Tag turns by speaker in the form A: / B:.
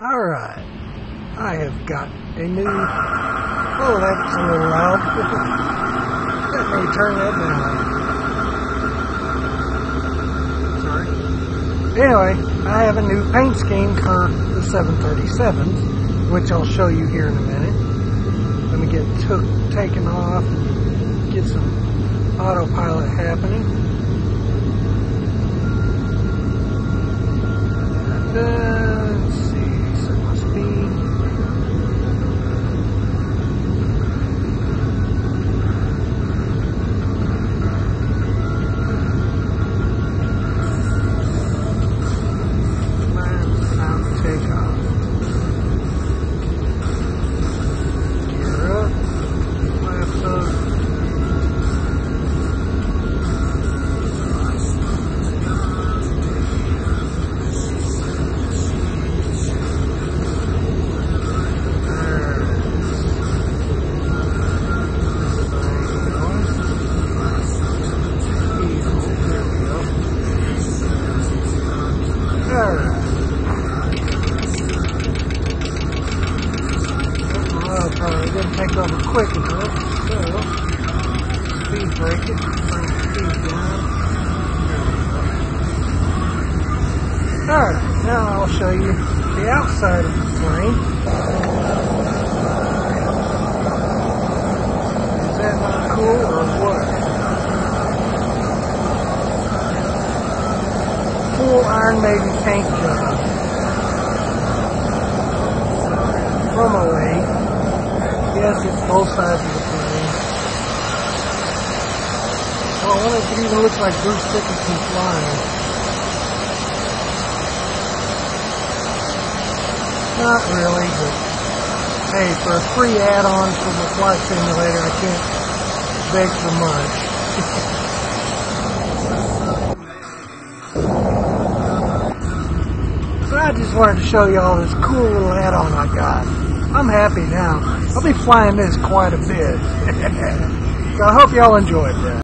A: Alright, I have got a new, oh that's a little loud. Let me turn that down. Sorry. Anyway, I have a new paint scheme for the 737s, which I'll show you here in a minute. Let me get took, taken off and get some autopilot happening. Probably didn't take over quick enough, so speed brake it, bring the speed down. Alright, now I'll show you the outside of the plane. Is that not cool or what? Full Iron Maiden paint job. From away. It's both sides of the plane. Oh, well, it could even look like Bruce Dickinson flying. Not really, but hey, for a free add-on from the flight simulator, I can't beg for much. So I just wanted to show you all this cool little add-on I got. I'm happy now. I'll be flying this quite a bit. so I hope y'all enjoyed that.